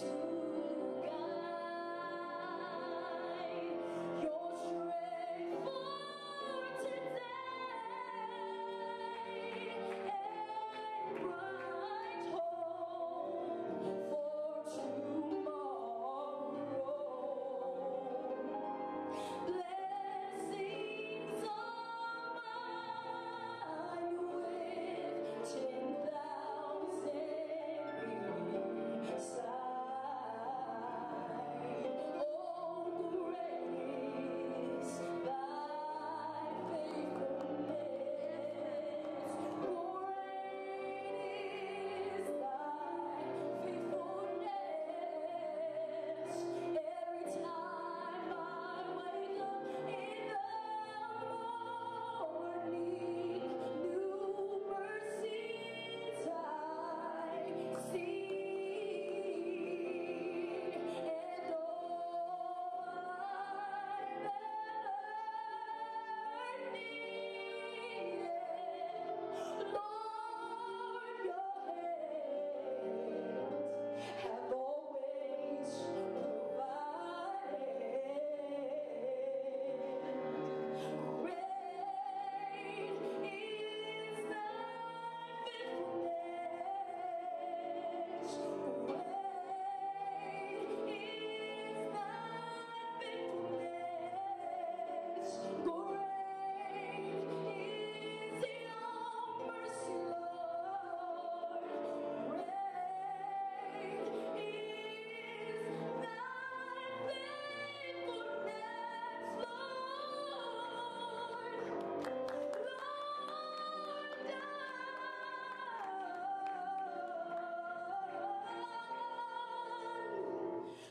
to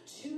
to